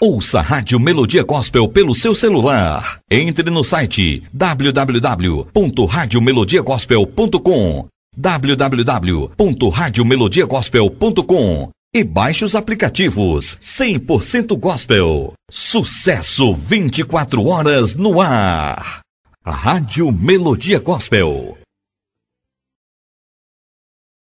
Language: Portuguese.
Ouça a Rádio Melodia Gospel pelo seu celular. Entre no site www.radiomelodiagospel.com www.radiomelodiagospel.com e baixe os aplicativos 100% Gospel. Sucesso 24 horas no ar. Rádio Melodia Gospel